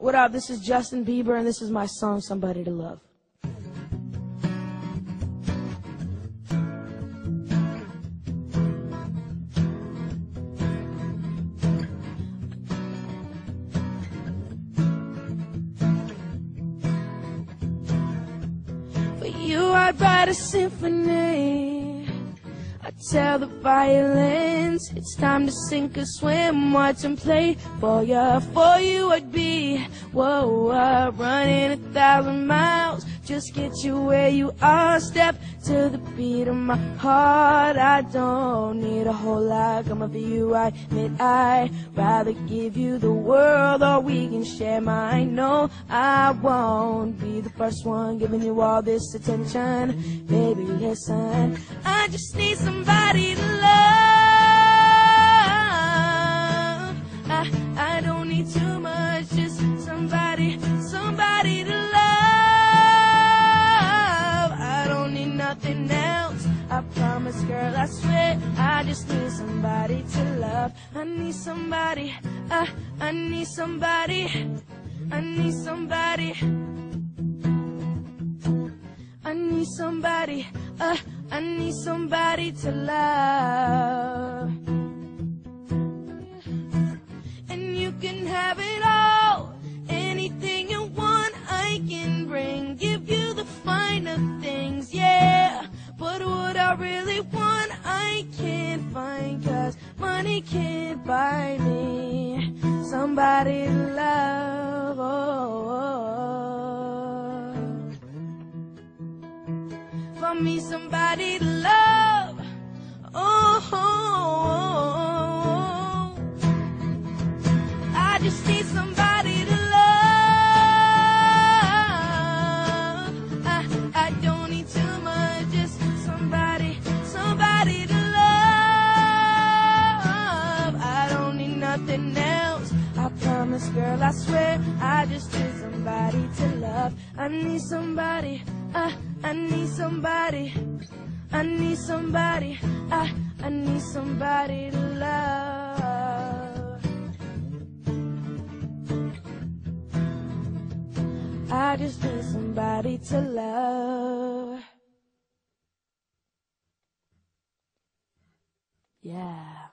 What up? This is Justin Bieber, and this is my song, Somebody to Love. For you, I'd write a symphony. Tell the violins it's time to sink or swim, watch and play for you. For you, I'd be whoa, uh, running a thousand miles. Just get you where you are. Step to the beat of my heart. I don't need a whole lot. Come for you, I admit I'd rather give you the world, or we can share mine. No, I won't be the first one giving you all this attention. Baby, listen, I just need somebody to love. Nothing else. I promise, girl, I swear. I just need somebody to love. I need somebody. I, I need somebody. I need somebody. I need somebody. Uh, I need somebody to love. And you can have it I really want, I can't find. Cause money can't buy me somebody to love. Oh, oh, oh. For me, somebody to love. Oh, oh, oh. I just need somebody Promise, girl, I swear, I just need somebody to love. I need somebody, I, I need somebody. I need somebody, I, I need somebody to love. I just need somebody to love. Yeah.